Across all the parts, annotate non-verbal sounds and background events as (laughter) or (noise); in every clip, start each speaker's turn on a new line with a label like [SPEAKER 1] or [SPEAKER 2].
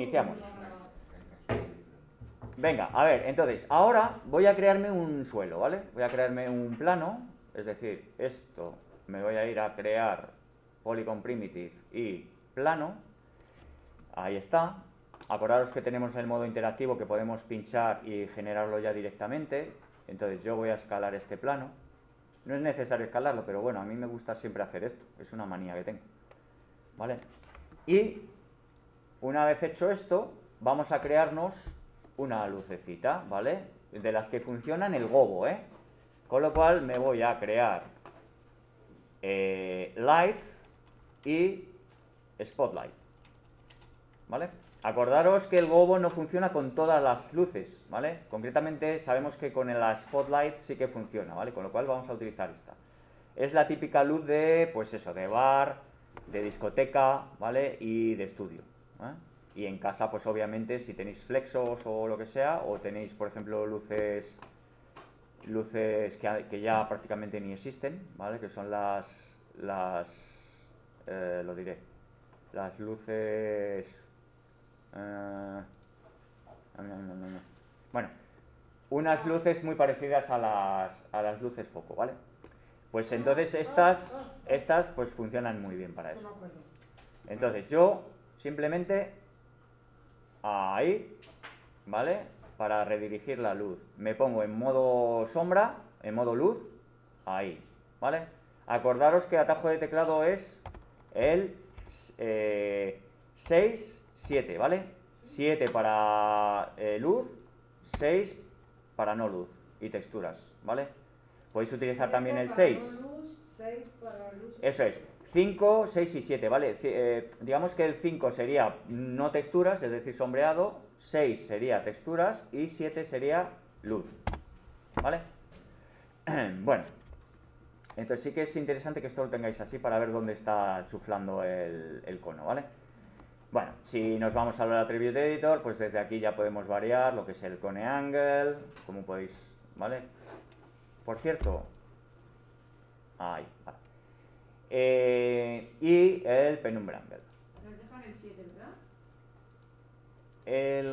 [SPEAKER 1] Iniciamos. Venga, a ver, entonces, ahora voy a crearme un suelo, ¿vale? Voy a crearme un plano, es decir, esto me voy a ir a crear Polygon Primitive y plano. Ahí está. Acordaros que tenemos el modo interactivo que podemos pinchar y generarlo ya directamente. Entonces yo voy a escalar este plano. No es necesario escalarlo, pero bueno, a mí me gusta siempre hacer esto. Es una manía que tengo. ¿Vale? Y una vez hecho esto, vamos a crearnos una lucecita, ¿vale? De las que funcionan el gobo, ¿eh? Con lo cual me voy a crear eh, lights y spotlight, ¿vale? Acordaros que el gobo no funciona con todas las luces, ¿vale? Concretamente sabemos que con el spotlight sí que funciona, ¿vale? Con lo cual vamos a utilizar esta. Es la típica luz de, pues eso, de bar, de discoteca, ¿vale? Y de estudio. ¿Eh? Y en casa, pues obviamente, si tenéis flexos o lo que sea, o tenéis, por ejemplo, luces luces que, ya prácticamente ni existen, ¿vale? Que son las, las, eh, lo diré, las luces, eh, bueno, unas luces muy parecidas a las, a las luces foco, ¿vale? Pues entonces estas, estas pues funcionan muy bien para eso. Entonces yo simplemente ahí, ¿vale? Para redirigir la luz. Me pongo en modo sombra, en modo luz, ahí, ¿vale? Acordaros que atajo de teclado es el 6, eh, 7, ¿vale? 7 para eh, luz, 6 para no luz y texturas, ¿vale? Podéis utilizar también el 6. Eso es. 5, 6 y 7, ¿vale? Eh, digamos que el 5 sería no texturas, es decir, sombreado, 6 sería texturas y 7 sería luz, ¿vale? (clears throat) bueno, entonces sí que es interesante que esto lo tengáis así para ver dónde está chuflando el, cono, ¿vale? Bueno, si nos vamos al Attribute Editor, pues desde aquí ya podemos variar lo que es el cone angle, como podéis, ¿vale? Por cierto, ahí, vale. Eh, y el penumbra angle.
[SPEAKER 2] Nos dejan el 7, ¿verdad?
[SPEAKER 1] El...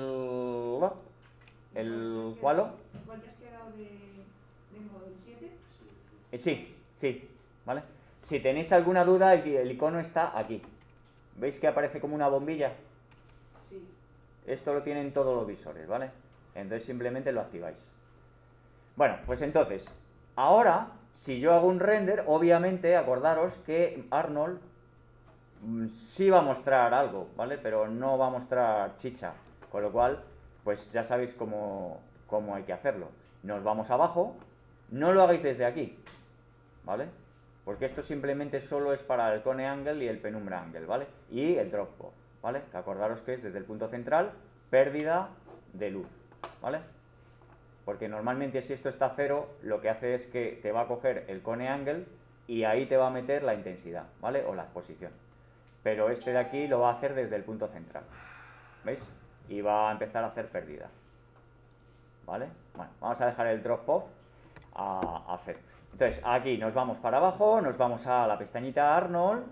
[SPEAKER 1] ¿El cuál?
[SPEAKER 2] ¿Cuál te has quedado de, de modo? ¿El 7?
[SPEAKER 1] Eh, sí, sí, ¿vale? Si tenéis alguna duda, el, el icono está aquí. ¿Veis que aparece como una bombilla?
[SPEAKER 2] Sí.
[SPEAKER 1] Esto lo tienen todos los visores, ¿vale? Entonces simplemente lo activáis. Bueno, pues entonces, ahora, si yo hago un render, obviamente, acordaros que Arnold mm, sí va a mostrar algo, ¿vale? Pero no va a mostrar chicha. Con lo cual, pues ya sabéis cómo, cómo hay que hacerlo. Nos vamos abajo, no lo hagáis desde aquí, ¿vale? Porque esto simplemente solo es para el cone angle y el penumbra angle, ¿vale? Y el drop off, ¿vale? Que acordaros que es desde el punto central, pérdida de luz, ¿vale? Porque normalmente si esto está a cero, lo que hace es que te va a coger el cone angle y ahí te va a meter la intensidad, ¿vale? O la exposición. Pero este de aquí lo va a hacer desde el punto central, ¿veis? Y va a empezar a hacer pérdida, ¿vale? Bueno, vamos a dejar el drop off a, a cero. Entonces, aquí nos vamos para abajo, nos vamos a la pestañita Arnold,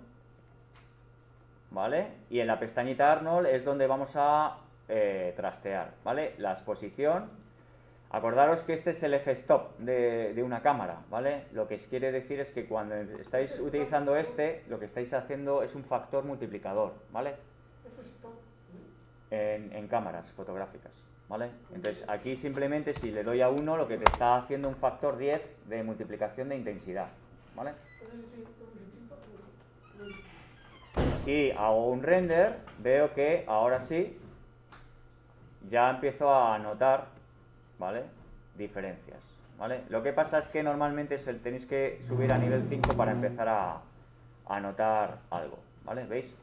[SPEAKER 1] ¿vale? Y en la pestañita Arnold es donde vamos a eh, trastear, ¿vale? La exposición. Acordaros que este es el f-stop de, de, una cámara, ¿vale? Lo que quiere decir es que cuando estáis utilizando este, lo que estáis haciendo es un factor multiplicador, ¿vale? En, en cámaras fotográficas. ¿Vale? Entonces aquí simplemente si le doy a 1 lo que te está haciendo un factor 10 de multiplicación de intensidad. ¿Vale? Si hago un render, veo que ahora sí ya empiezo a notar ¿vale? diferencias. ¿vale? Lo que pasa es que normalmente tenéis que subir a nivel 5 para empezar a, a notar algo. ¿Vale? ¿Veis?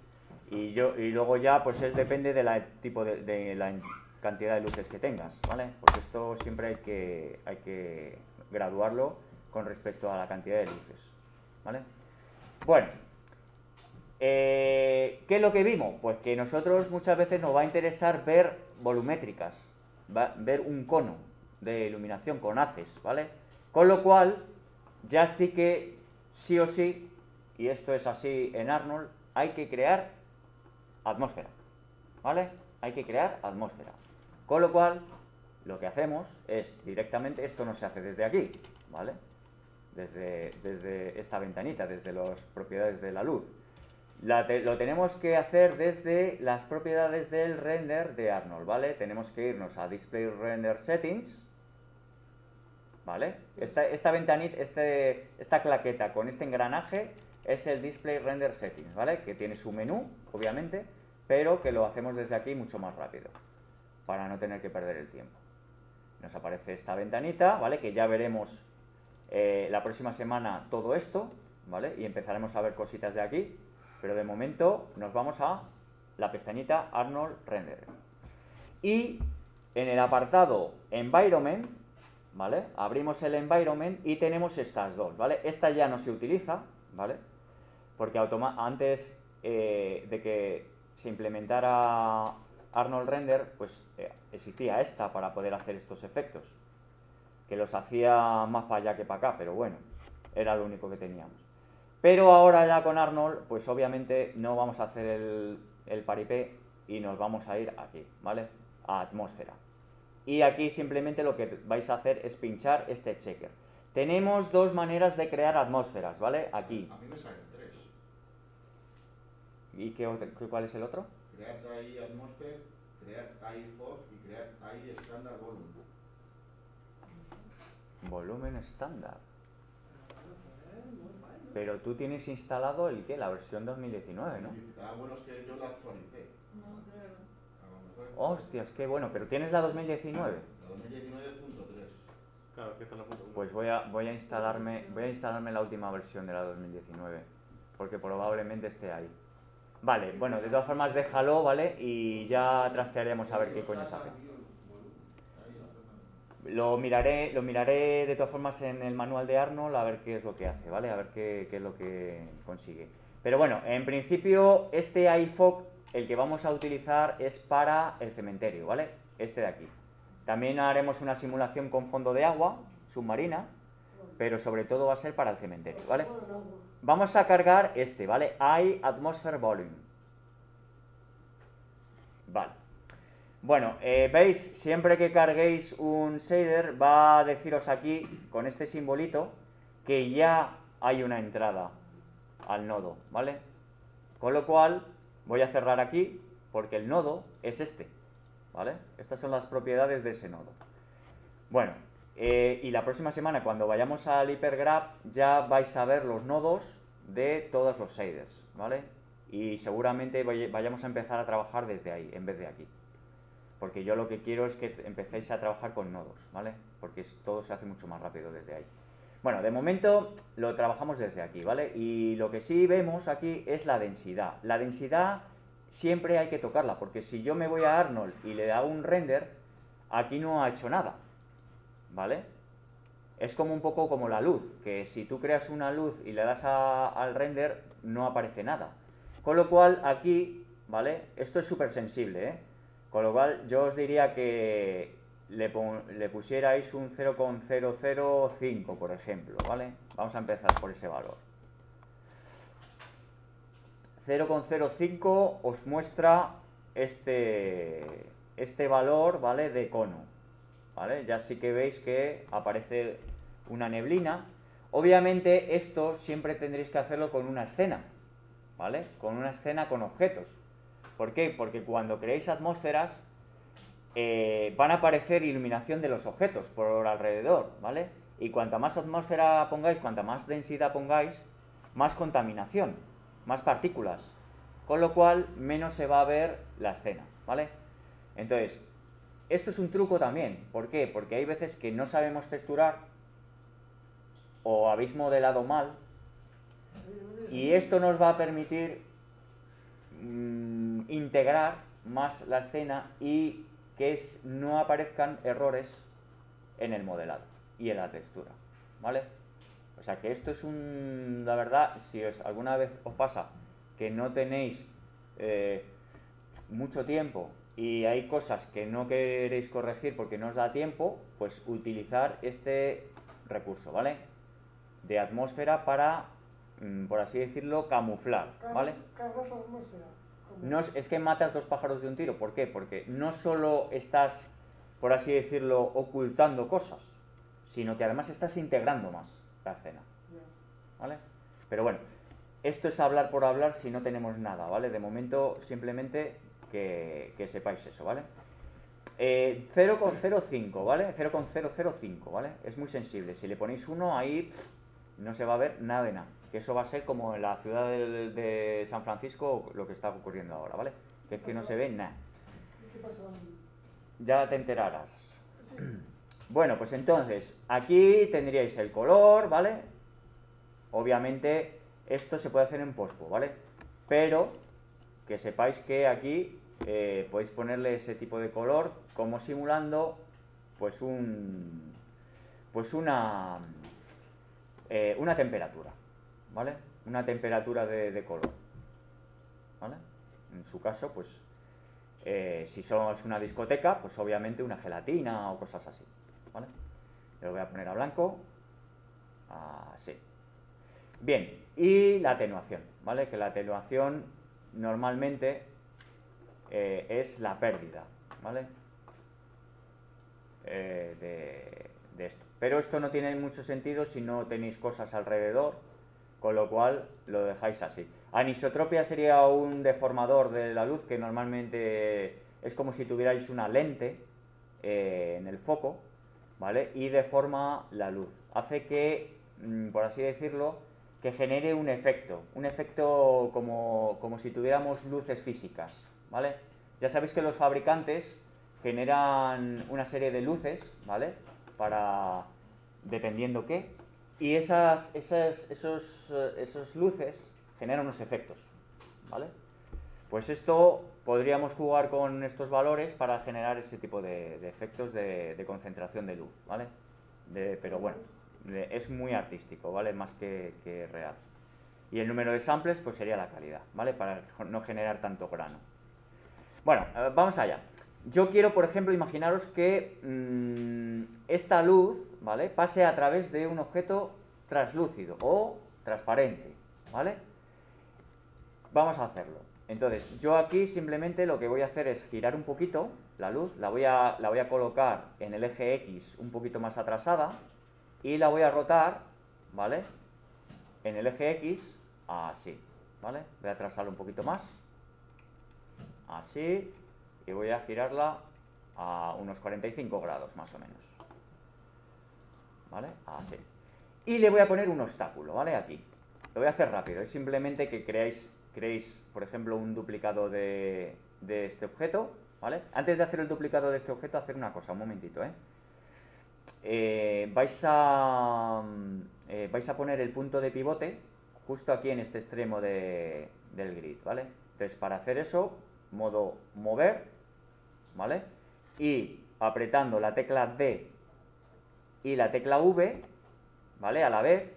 [SPEAKER 1] Y, yo, y luego ya pues es depende de la tipo de, de la cantidad de luces que tengas, ¿vale? Porque esto siempre hay que, hay que graduarlo con respecto a la cantidad de luces, ¿vale? Bueno, eh, ¿qué es lo que vimos? Pues que nosotros muchas veces nos va a interesar ver volumétricas, ver un cono de iluminación con haces, ¿vale? Con lo cual, ya sí que sí o sí, y esto es así en Arnold, hay que crear atmósfera, ¿vale? hay que crear atmósfera. Con lo cual, lo que hacemos es directamente, esto no se hace desde aquí, ¿vale? Desde, desde esta ventanita, desde las propiedades de la luz. Lo tenemos que hacer desde las propiedades del render de Arnold, ¿vale? Tenemos que irnos a Display Render Settings, ¿vale? Esta, esta ventanita, este, esta claqueta con este engranaje es el Display Render Settings, ¿vale? Que tiene su menú, obviamente, pero que lo hacemos desde aquí mucho más rápido, para no tener que perder el tiempo. Nos aparece esta ventanita, ¿vale? Que ya veremos eh, la próxima semana todo esto, ¿vale? Y empezaremos a ver cositas de aquí, pero de momento nos vamos a la pestañita Arnold Render. Y en el apartado Environment, ¿vale? Abrimos el Environment y tenemos estas dos, ¿vale? Esta ya no se utiliza, ¿vale? Porque antes eh, de que se implementara Arnold Render, pues eh, existía esta para poder hacer estos efectos, que los hacía más para allá que para acá, pero bueno, era lo único que teníamos. Pero ahora ya con Arnold, pues obviamente no vamos a hacer el, el paripé y nos vamos a ir aquí, ¿vale? A atmósfera. Y aquí simplemente lo que vais a hacer es pinchar este checker. Tenemos dos maneras de crear atmósferas, ¿vale? Aquí.
[SPEAKER 3] A mí me salen tres.
[SPEAKER 1] ¿Y qué, cuál es el otro?
[SPEAKER 3] Crear ahí atmósfera, crear ahí fog y crear ahí estándar volumen.
[SPEAKER 1] Volumen estándar. Pero tú tienes instalado el qué, la versión 2019, ¿no?
[SPEAKER 3] Ah, bueno, es que yo la actualicé.
[SPEAKER 2] No, claro.
[SPEAKER 1] Hostias, qué bueno, pero tienes la 2019.
[SPEAKER 3] La 2019.3.
[SPEAKER 4] Claro, que está la punto.
[SPEAKER 1] Pues voy a, voy a instalarme voy a instalarme la última versión de la 2019, porque probablemente esté ahí. Vale, bueno, de todas formas déjalo, ¿vale? Y ya trastearemos a ver qué coño se hace. Lo miraré, lo miraré de todas formas en el manual de Arnold a ver qué es lo que hace, ¿vale? A ver qué, qué es lo que consigue. Pero bueno, en principio este iFog, el que vamos a utilizar es para el cementerio, ¿vale? Este de aquí. También haremos una simulación con fondo de agua, submarina, pero sobre todo va a ser para el cementerio, ¿vale? Vamos a cargar este, ¿vale? I Atmosphere Volume. Vale. Bueno, eh, veis, siempre que carguéis un shader va a deciros aquí, con este simbolito, que ya hay una entrada al nodo, ¿vale? Con lo cual, voy a cerrar aquí, porque el nodo es este, ¿vale? Estas son las propiedades de ese nodo. Bueno, eh, y la próxima semana, cuando vayamos al Hypergraph, ya vais a ver los nodos de todos los shaders, ¿vale? Y seguramente vay- vayamos a empezar a trabajar desde ahí, en vez de aquí. Porque yo lo que quiero es que empecéis a trabajar con nodos, ¿vale? Porque todo se hace mucho más rápido desde ahí. Bueno, de momento lo trabajamos desde aquí, ¿vale? Y lo que sí vemos aquí es la densidad. La densidad siempre hay que tocarla, porque si yo me voy a Arnold y le hago un render, aquí no ha hecho nada, ¿vale? Es como un poco como la luz, que si tú creas una luz y le das a- al render, no aparece nada. Con lo cual aquí, ¿vale? Esto es súper sensible, ¿eh? Con lo cual yo os diría que le, pusierais un 0,005, por ejemplo, ¿vale? Vamos a empezar por ese valor. 0,05 os muestra este, este valor, ¿vale? De cono, ¿vale? Ya sí que veis que aparece una neblina. Obviamente esto siempre tendréis que hacerlo con una escena, ¿vale? Con una escena con objetos. ¿Por qué? Porque cuando creéis atmósferas eh, van a aparecer iluminación de los objetos por alrededor, ¿vale? Y cuanta más atmósfera pongáis, cuanta más densidad pongáis, más contaminación, más partículas. Con lo cual, menos se va a ver la escena, ¿vale? Entonces, esto es un truco también. ¿Por qué? Porque hay veces que no sabemos texturar o habéis modelado mal y esto nos va a permitir mm, integrar más la escena y que es- no aparezcan errores en el modelado y en la textura, ¿vale? O sea que esto es un, la verdad, si os, alguna vez os pasa que no tenéis eh, mucho tiempo y hay cosas que no queréis corregir porque no os da tiempo, pues utilizar este recurso, ¿vale? De atmósfera para, por así decirlo, camuflar, ¿vale? No es, es que matas dos pájaros de un tiro. ¿Por qué? Porque no solo estás, por así decirlo, ocultando cosas, sino que además estás integrando más la escena. ¿Vale? Pero bueno, esto es hablar por hablar si no tenemos nada, ¿vale? De momento simplemente que, que sepáis eso, ¿vale? Eh, 0,05, ¿vale? 0,005, ¿vale? Es muy sensible. Si le ponéis uno ahí no se va a ver nada de nada. Que eso va a ser como en la ciudad de, de San Francisco lo que está ocurriendo ahora, ¿vale? Que es que no se ve nada.
[SPEAKER 5] ¿Qué pasó?
[SPEAKER 1] Ya te enterarás.
[SPEAKER 5] Sí. (clears throat)
[SPEAKER 1] Bueno, pues entonces, aquí tendríais el color, ¿vale? Obviamente, esto se puede hacer en pospo, ¿vale? Pero que sepáis que aquí eh, podéis ponerle ese tipo de color como simulando pues un pues una eh, una temperatura, ¿vale? Una temperatura de, color, ¿vale? En su caso, pues eh, si somos una discoteca, pues obviamente una gelatina o cosas así, ¿vale? Le voy a poner a blanco, así. Bien, y la atenuación, ¿vale? Que la atenuación normalmente eh, es la pérdida, ¿vale? De, de esto. Pero esto no tiene mucho sentido si no tenéis cosas alrededor, con lo cual lo dejáis así. Anisotropia sería un deformador de la luz que normalmente es como si tuvierais una lente eh, en el foco, ¿vale? Y deforma la luz. Hace que, mm, por así decirlo, que genere un efecto, un efecto como, como si tuviéramos luces físicas, ¿vale? Ya sabéis que los fabricantes generan una serie de luces, ¿vale? Para, dependiendo qué, y esas, esas esos, eh, esos luces generan unos efectos, ¿vale? Pues esto podríamos jugar con estos valores para generar ese tipo de, efectos de, concentración de luz, ¿vale? De- pero bueno, es muy artístico, ¿vale? Más que, que real. Y el número de samples, pues sería la calidad, ¿vale? Para no generar tanto grano. Bueno, eh, vamos allá. Yo quiero, por ejemplo, imaginaros que mm, esta luz, ¿vale? Pase a través de un objeto translúcido o transparente, ¿vale? Vamos a hacerlo. Entonces, yo aquí simplemente lo que voy a hacer es girar un poquito la luz, la voy a, la voy a colocar en el eje X un poquito más atrasada y la voy a rotar, ¿vale? En el eje X, así, ¿vale? Voy a atrasarlo un poquito más, así, y voy a girarla a unos 45 grados más o menos. ¿Vale? Así. Y le voy a poner un obstáculo, ¿vale? Aquí. Lo voy a hacer rápido, es simplemente que creáis, creéis, por ejemplo, un duplicado de, de este objeto, ¿vale? Antes de hacer el duplicado de este objeto, hacer una cosa, un momentito, ¿eh? Eh, vais, a, mm, eh, vais a poner el punto de pivote justo aquí en este extremo de- del grid, ¿vale? Entonces, para hacer eso, modo mover, ¿vale? Y apretando la tecla D y la tecla V, ¿vale? A la vez,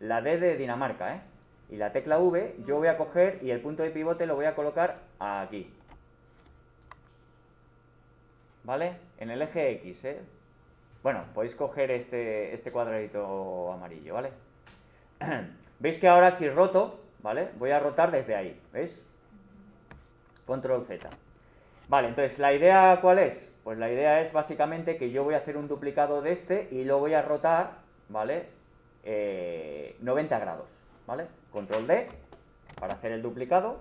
[SPEAKER 1] la D de Dinamarca, ¿eh? Y la tecla V, yo voy a coger y el punto de pivote lo voy a colocar aquí. ¿Vale? En el eje X, ¿eh? Bueno, podéis coger este, este cuadradito amarillo, ¿vale? (clears throat) ¿Veis que ahora si roto, ¿vale? Voy a rotar desde ahí, ¿veis? Control Z. Vale, entonces, ¿la idea cuál es? Pues la idea es básicamente que yo voy a hacer un duplicado de este y lo voy a rotar, ¿vale? Eh, 90 grados, ¿vale? Control D para hacer el duplicado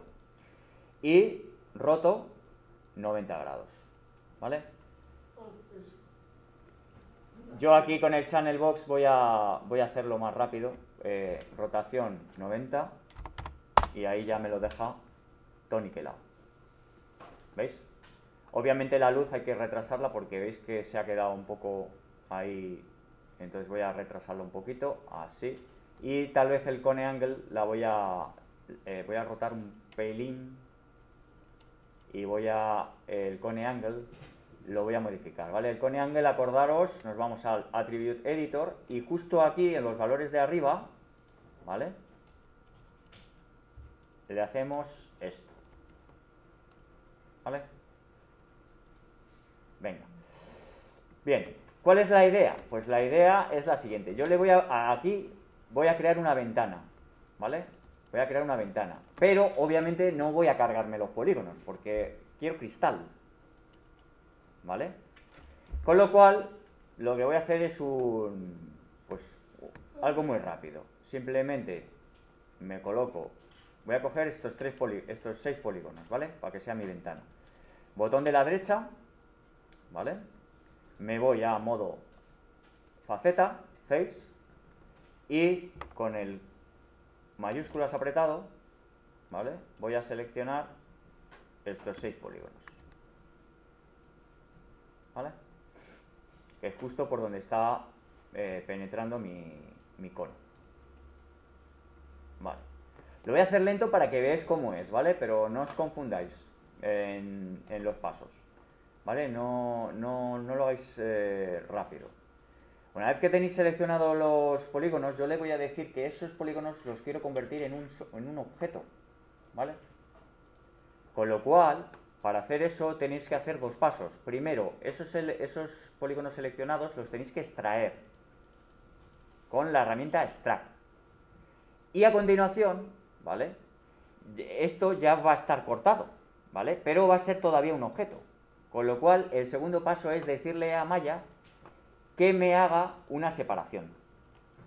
[SPEAKER 1] y roto 90 grados, ¿vale? Yo aquí con el channel box voy a, voy a hacerlo más rápido. eh, rotación 90 y ahí ya me lo deja toniquelado. ¿Veis? Obviamente la luz hay que retrasarla porque veis que se ha quedado un poco ahí. Entonces voy a retrasarlo un poquito, así. Y tal vez el cone angle la voy a, eh, voy a rotar un pelín y voy a el cone angle lo voy a modificar, ¿vale? El cone angle, acordaros, nos vamos al attribute editor y justo aquí en los valores de arriba, ¿vale? Le hacemos esto, ¿vale? Venga. Bien, ¿cuál es la idea? Pues la idea es la siguiente. Yo le voy a, aquí, voy a crear una ventana, ¿vale? Voy a crear una ventana. Pero obviamente no voy a cargarme los polígonos porque quiero cristal. ¿Vale? Con lo cual, lo que voy a hacer es un. Pues algo muy rápido. Simplemente me coloco. Voy a coger estos, tres poli- estos seis polígonos, ¿vale? Para que sea mi ventana. Botón de la derecha, ¿vale? Me voy a modo faceta, face, y con el mayúsculas apretado, ¿vale? Voy a seleccionar estos seis polígonos. ¿Vale? Que es justo por donde está eh, penetrando mi, mi cono. Vale. Lo voy a hacer lento para que veáis cómo es, ¿vale? Pero no os confundáis en, en los pasos, ¿vale? No, no, no lo hagáis eh, rápido. Una vez que tenéis seleccionado los polígonos, yo le voy a decir que esos polígonos los quiero convertir en un, objeto, ¿vale? Con lo cual, para hacer eso tenéis que hacer dos pasos. Primero, esos, esos polígonos seleccionados los tenéis que extraer con la herramienta Extract. Y a continuación, ¿vale? Esto ya va a estar cortado, ¿vale? Pero va a ser todavía un objeto. Con lo cual, el segundo paso es decirle a Maya que me haga una separación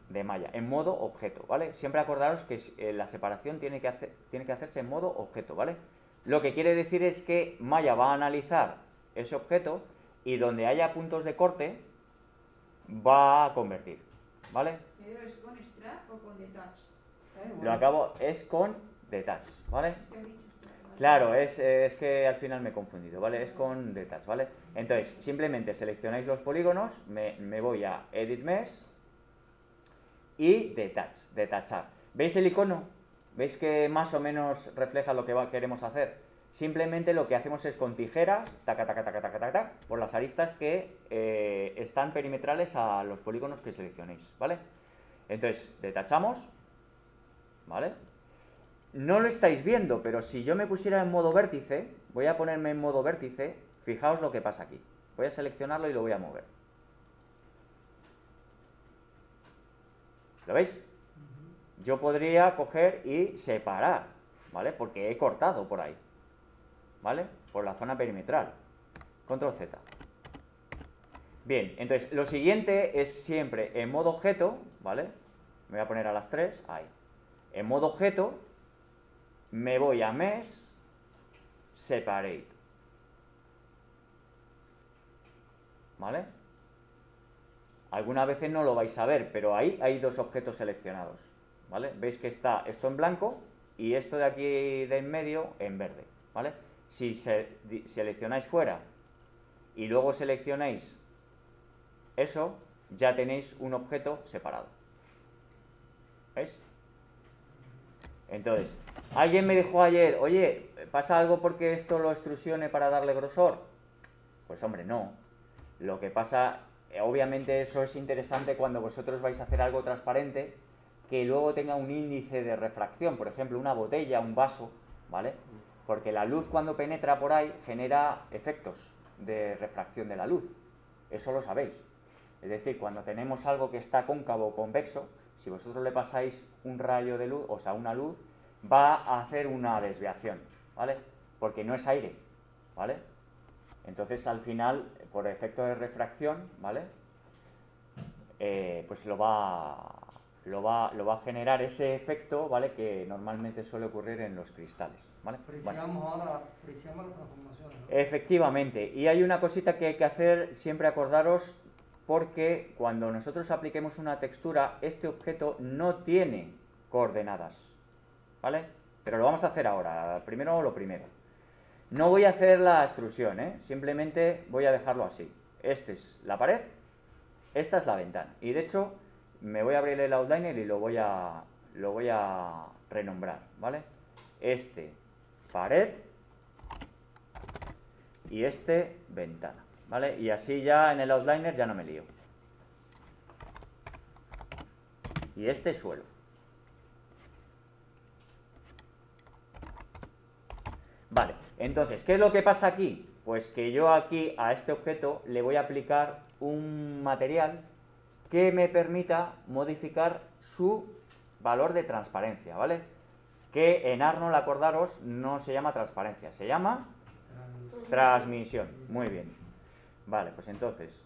[SPEAKER 1] de malla en modo objeto, ¿vale? Siempre acordaros que eh, la separación tiene que, hacer- tiene que hacerse en modo objeto, ¿vale? Lo que quiere decir es que Maya va a analizar ese objeto y donde haya puntos de corte va a convertir, ¿vale?
[SPEAKER 2] ¿Pero es con extract o con detach?
[SPEAKER 1] Lo acabo, es con detach, ¿vale? Claro, es, es que al final me he confundido, ¿vale? Es con detach, ¿vale? Entonces, simplemente seleccionáis los polígonos, me, me voy a Edit Mesh y Detach, detachar. ¿Veis el icono? ¿Veis que más o menos refleja lo que queremos hacer? Simplemente lo que hacemos es con tijeras, taca, taca, taca, taca, taca, por las aristas que eh, están perimetrales a los polígonos que seleccionéis, ¿vale? Entonces, detachamos, ¿vale? No lo estáis viendo, pero si yo me pusiera en modo vértice, voy a ponerme en modo vértice, fijaos lo que pasa aquí. Voy a seleccionarlo y lo voy a mover. ¿Lo veis? Yo podría coger y separar, ¿vale? Porque he cortado por ahí, ¿vale? Por la zona perimetral. Control Z. Bien, entonces lo siguiente es siempre en modo objeto, ¿vale? Me voy a poner a las 3, ahí. En modo objeto, me voy a Mesh, Separate. ¿Vale? Algunas veces no lo vais a ver, pero ahí hay dos objetos seleccionados. ¿Vale? Veis que está esto en blanco y esto de aquí de en medio en verde. ¿Vale? Si se- seleccionáis fuera y luego seleccionáis eso, ya tenéis un objeto separado. ¿Veis? Entonces, alguien me dijo ayer, oye, ¿pasa algo porque esto lo extrusione para darle grosor? Pues hombre, no. Lo que pasa, eh, obviamente eso es interesante cuando vosotros vais a hacer algo transparente que luego tenga un índice de refracción, por ejemplo, una botella, un vaso, ¿vale? Porque la luz cuando penetra por ahí genera efectos de refracción de la luz. Eso lo sabéis. Es decir, cuando tenemos algo que está cóncavo o convexo, si vosotros le pasáis un rayo de luz, o sea, una luz, va a hacer una desviación, ¿vale? Porque no es aire, ¿vale? Entonces, al final, por efecto de refracción, ¿vale? Eh, pues lo va, lo, va, lo va a generar ese efecto, ¿vale? Que normalmente suele ocurrir en los cristales, ¿vale? Bueno.
[SPEAKER 5] Ahora, transformaciones. ¿no?
[SPEAKER 1] Efectivamente, y hay una cosita que hay que hacer, siempre acordaros, porque cuando nosotros apliquemos una textura, este objeto no tiene coordenadas, ¿vale? Pero lo vamos a hacer ahora, primero lo primero. No voy a hacer la extrusión, ¿eh? simplemente voy a dejarlo así. Esta es la pared, esta es la ventana. Y de hecho, me voy a abrir el outliner y lo voy a, lo voy a renombrar, ¿vale? Este, pared, y este ventana, ¿vale? Y así ya en el outliner ya no me lío. Y este suelo. Vale, entonces, ¿qué es lo que pasa aquí? Pues que yo aquí a este objeto le voy a aplicar un material que me permita modificar su valor de transparencia, ¿vale? que en Arnold, acordaros, no se llama transparencia, se llama transmisión. Muy bien. Vale, pues entonces,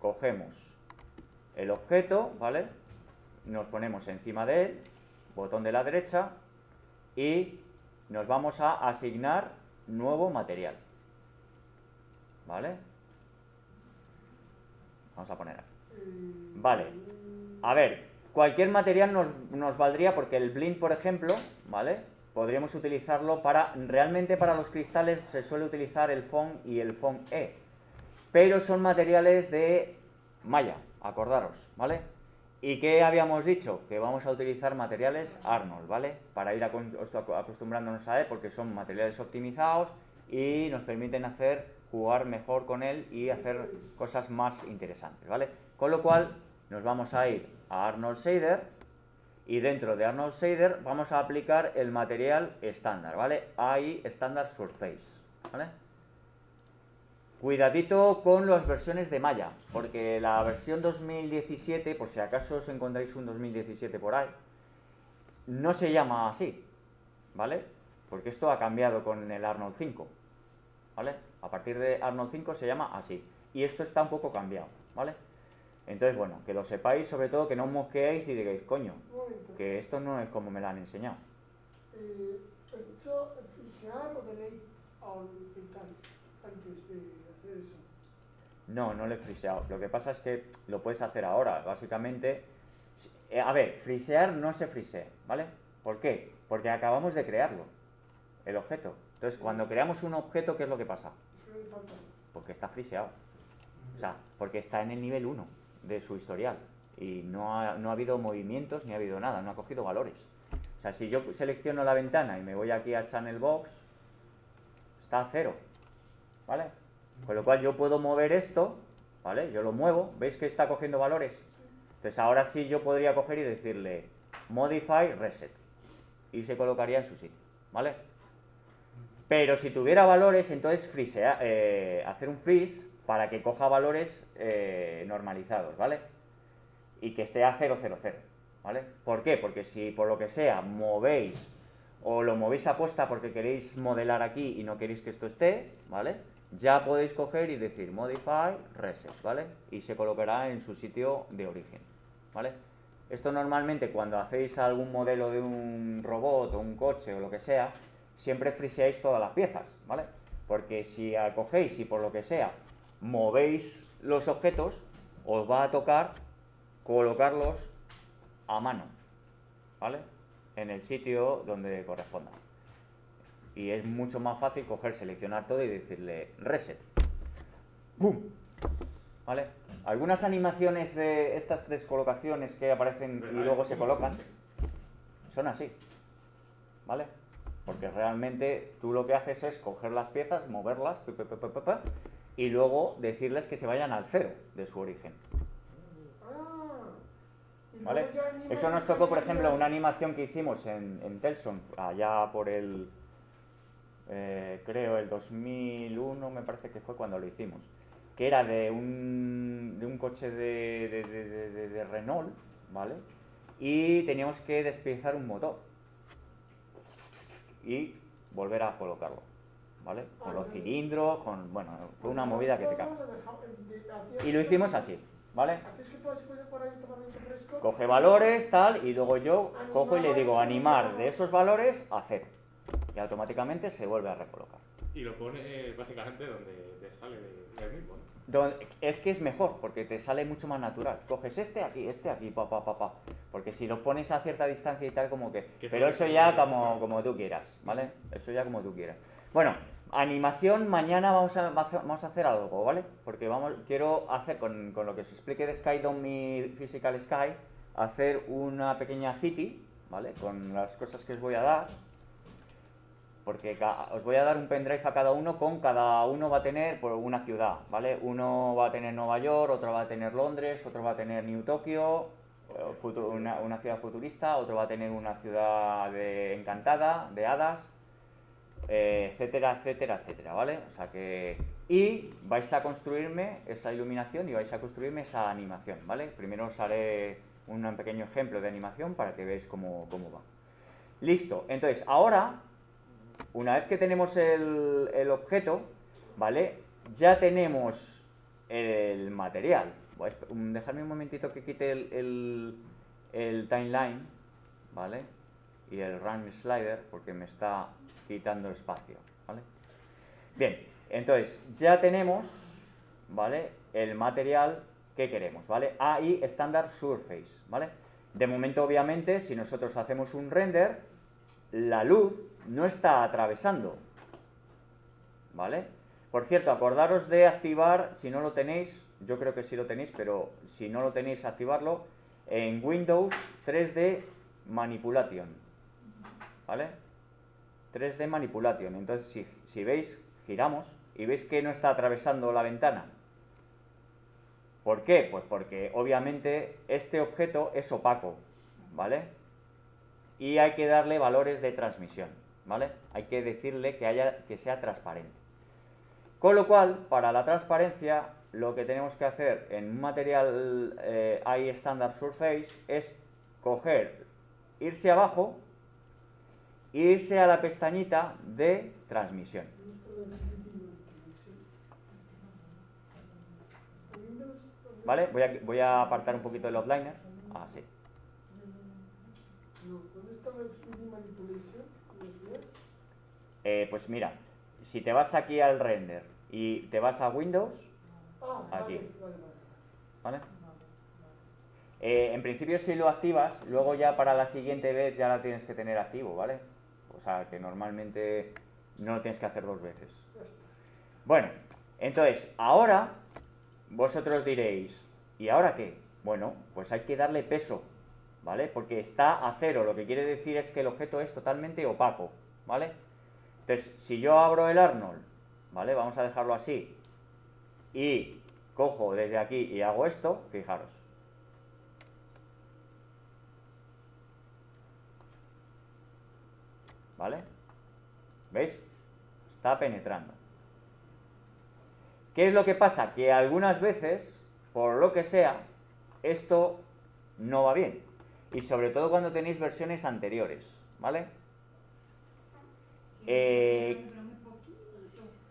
[SPEAKER 1] cogemos el objeto, ¿vale? Nos ponemos encima de él, botón de la derecha, y nos vamos a asignar nuevo material. ¿Vale? Vamos a poner aquí. Vale. A ver, cualquier material nos, nos valdría porque el blink, por ejemplo, ¿vale? Podríamos utilizarlo para, realmente para los cristales se suele utilizar el FON y el FON E, pero son materiales de malla, acordaros, ¿vale? ¿Y qué habíamos dicho? Que vamos a utilizar materiales Arnold, ¿vale? Para ir acostumbrándonos a él porque son materiales optimizados y nos permiten hacer jugar mejor con él y hacer cosas más interesantes, ¿vale? Con lo cual nos vamos a ir a Arnold Shader y dentro de Arnold Shader vamos a aplicar el material estándar, ¿vale? Ahí Standard Surface, ¿vale? Cuidadito con las versiones de Maya, porque la versión 2017, por si acaso os encontráis un 2017 por ahí, no se llama así, ¿vale? Porque esto ha cambiado con el Arnold 5, ¿vale? A partir de Arnold 5 se llama así, y esto está un poco cambiado, ¿vale? Entonces, bueno, que lo sepáis, sobre todo que no os mosqueéis y digáis, coño, que esto no es como me lo han enseñado.
[SPEAKER 6] Eh, ¿Has dicho pintar antes de?
[SPEAKER 1] No, no lo he friseado. Lo que pasa es que lo puedes hacer ahora. Básicamente, si- eh, a ver, frisear no se frisea, ¿vale? ¿Por qué? Porque acabamos de crearlo, el objeto. Entonces, cuando creamos un objeto, ¿qué es lo que pasa? Porque está friseado. O sea, porque está en el nivel 1 de su historial. Y no ha, no ha habido movimientos ni ha habido nada, no ha cogido valores. O sea, si yo selecciono la ventana y me voy aquí a Channel Box, está a cero. ¿Vale? Con lo cual yo puedo mover esto, ¿vale? Yo lo muevo, ¿veis que está cogiendo valores? Entonces ahora sí yo podría coger y decirle Modify Reset. Y se colocaría en su sitio, ¿vale? Pero si tuviera valores, entonces frisea- eh, hacer un freeze para que coja valores eh, normalizados, ¿vale? Y que esté a 000, ¿vale? ¿Por qué? Porque si por lo que sea movéis o lo movéis a posta porque queréis modelar aquí y no queréis que esto esté, ¿vale? Ya podéis coger y decir modify reset, ¿vale? Y se colocará en su sitio de origen, ¿vale? Esto normalmente cuando hacéis algún modelo de un robot o un coche o lo que sea, siempre friseáis todas las piezas, ¿vale? Porque si cogéis y por lo que sea movéis los objetos, os va a tocar colocarlos a mano, ¿vale? En el sitio donde corresponda. Y es mucho más fácil coger, seleccionar todo y decirle reset. ¡Bum! ¿Vale? Algunas animaciones de estas descolocaciones que aparecen y luego se colocan son así. ¿Vale? Porque realmente tú lo que haces es coger las piezas, moverlas, y luego decirles que se vayan al cero de su origen.
[SPEAKER 6] Ah.
[SPEAKER 1] ¿Vale? Eso nos tocó, por ejemplo, una animación que hicimos en, en Telson, allá por el, eh, creo, el 2001, me parece que fue cuando lo hicimos, que era de un, de un coche de, de- Renault, ¿vale? Y teníamos que despiezar un motor y volver a colocarlo, ¿vale? Con los cilindros, con, bueno, fue una movida que te cagas. Y lo hicimos así, ¿vale? Coge valores, tal, y luego yo cojo y le digo animar de esos valores a cero. Y automáticamente se vuelve a recolocar.
[SPEAKER 4] Y lo pone básicamente donde te sale de- del mismo, ¿no?
[SPEAKER 1] Es que es mejor, porque te sale mucho más natural. Coges este aquí, este aquí, pa, pa, pa, pa. Porque si lo pones a cierta distancia y tal, como que... Pero eso ya
[SPEAKER 4] como-
[SPEAKER 1] como, tú quieras, ¿vale? Eso ya como tú quieras. Bueno, animación, mañana vamos a, vamos a hacer algo, ¿vale? Porque vamos, quiero hacer, con, con lo que os explique de Skydome mi Physical Sky, hacer una pequeña city, ¿vale? Con las cosas que os voy a dar. Porque os voy a dar un pendrive a cada uno con cada uno va a tener por una ciudad, ¿vale? Uno va a tener Nueva York, otro va a tener Londres, otro va a tener New Tokyo, eh, una, ciudad futurista, otro va a tener una ciudad encantada, de hadas, eh, etcétera, etcétera, etcétera, ¿vale? O sea que... Y vais a construirme esa iluminación y vais a construirme esa animación, ¿vale? Primero os haré un pequeño ejemplo de animación para que veáis cómo, cómo va. Listo. Entonces, ahora, una vez que tenemos el, objeto, ¿vale? Ya tenemos el material. Um, Dejadme un momentito que quite el, el- el timeline, ¿vale? Y el run slider, porque me está quitando espacio. Bien, entonces ya tenemos, ¿vale? El material que queremos, ¿vale? AI Standard Surface, ¿vale? De momento, obviamente, si nosotros hacemos un render, la luz no está atravesando, ¿vale? Por cierto, acordaros de activar, si no lo tenéis, yo creo que sí lo tenéis, pero si no lo tenéis, activarlo en Windows 3D Manipulation, ¿vale? 3D Manipulation. Entonces, si, veis, giramos y veis que no está atravesando la ventana. ¿Por qué? Pues porque obviamente este objeto es opaco, ¿vale? Y hay que darle valores de transmisión, ¿vale? Hay que decirle que, haya, que sea transparente. Con lo cual, para la transparencia, lo que tenemos que hacer en un material eh, AI Standard Surface es coger, irse abajo, irse a la pestañita de transmisión. ¿Vale? Voy a, apartar un poquito el offliner. Ah, sí.
[SPEAKER 6] No, ¿dónde está el 3D manipulation? ¿Lo ves?
[SPEAKER 1] Eh, pues mira, si te vas aquí al render y te vas a Windows,
[SPEAKER 6] Ah,
[SPEAKER 1] Aquí.
[SPEAKER 6] vale, vale, vale.
[SPEAKER 1] ¿vale? Eh, en principio si lo activas, luego ya para la siguiente vez ya la tienes que tener activo, ¿vale? O sea que normalmente no lo tienes que hacer dos veces. Bueno, entonces, ahora vosotros diréis, ¿y ahora qué? Bueno, pues hay que darle peso, ¿vale? Porque está a cero, lo que quiere decir es que el objeto es totalmente opaco, ¿vale? Entonces, si yo abro el Arnold, ¿vale? Vamos a dejarlo así, y cojo desde aquí y hago esto, fijaros. ¿Vale? ¿Veis? Está penetrando. ¿Qué es lo que pasa? Que algunas veces, por lo que sea, esto no va bien. Y sobre todo cuando tenéis versiones anteriores, ¿vale? Eh.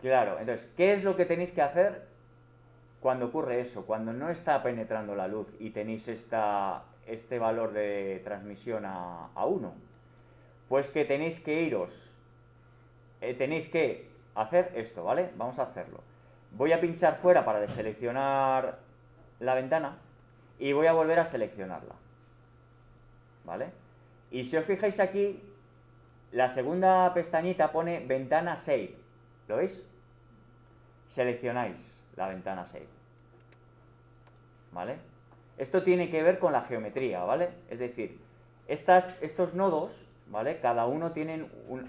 [SPEAKER 1] Claro, entonces, ¿qué es lo que tenéis que hacer cuando ocurre eso? Cuando no está penetrando la luz y tenéis esta, este valor de transmisión a, a 1. Pues que tenéis que iros, eh, tenéis que hacer esto, ¿vale? Vamos a hacerlo. Voy a pinchar fuera para deseleccionar la ventana y voy a volver a seleccionarla. ¿Vale? Y si os fijáis aquí, la segunda pestañita pone ventana save. ¿Lo veis? Seleccionáis la ventana save. ¿Vale? Esto tiene que ver con la geometría, ¿vale? Es decir, estas, estos nodos, ¿vale? Cada uno tienen, un,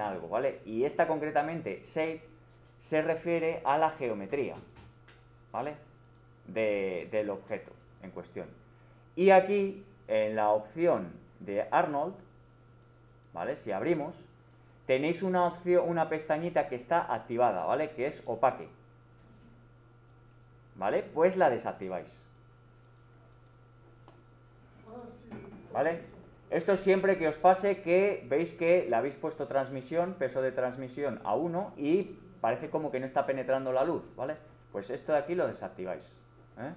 [SPEAKER 1] algo, ¿vale? Y esta concretamente, save, se refiere a la geometría, ¿vale? De- del objeto en cuestión. Y aquí, en la opción de Arnold, ¿vale? Si abrimos, tenéis una opción, una pestañita que está activada, ¿vale? Que es opaque. ¿Vale? Pues la desactiváis. ¿Vale? Esto siempre que os pase que veis que le habéis puesto transmisión, peso de transmisión a 1 y parece como que no está penetrando la luz, ¿vale? Pues esto de aquí lo desactiváis. ¿eh?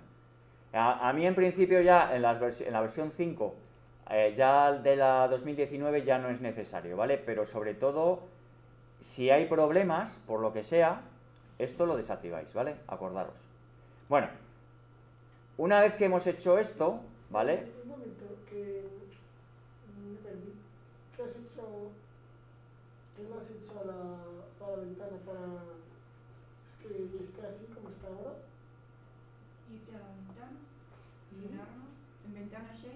[SPEAKER 1] A, a mí en principio ya en, las vers- en la versión 5, eh, ya de la 2019 ya no es necesario, ¿vale? Pero sobre todo, si hay problemas, por lo que sea, esto lo desactiváis, ¿vale? Acordaros. Bueno, una vez que hemos hecho esto, ¿vale?
[SPEAKER 6] Un momento, que me perdí. ¿Qué has hecho? ¿Qué le has hecho a la, a la ventana para es que esté así como está ahora?
[SPEAKER 2] Irte a 6,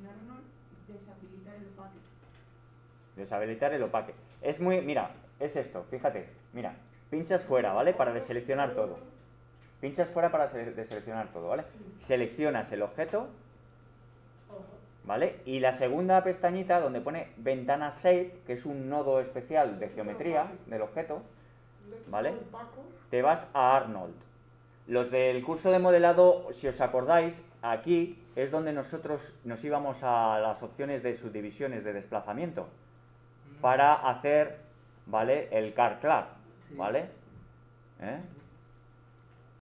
[SPEAKER 2] en Arnold, deshabilitar el opaque.
[SPEAKER 1] Deshabilitar el opaque. Es muy, mira, es esto, fíjate, mira, pinchas fuera, ¿vale? Para deseleccionar todo. Pinchas fuera para sele- deseleccionar todo, ¿vale? Seleccionas el objeto. ¿vale? Y la segunda pestañita donde pone ventana shape, que es un nodo especial de geometría del objeto, ¿Vale? te vas a Arnold. Los del curso de modelado, si os acordáis, aquí es donde nosotros nos íbamos a las opciones de subdivisiones de desplazamiento
[SPEAKER 5] Mm.
[SPEAKER 1] para hacer, ¿vale? El car. ¿vale? ¿Eh?